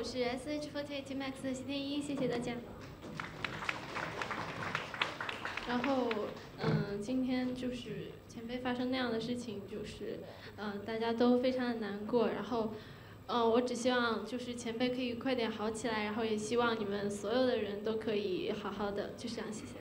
我是 SH48 Max 的谢天一，谢谢大家。然后嗯，今天就是前辈发生那样的事情，就是嗯，大家都非常的难过。然后嗯，我只希望就是前辈可以快点好起来，然后也希望你们所有的人都可以好好的。就是这样，谢谢。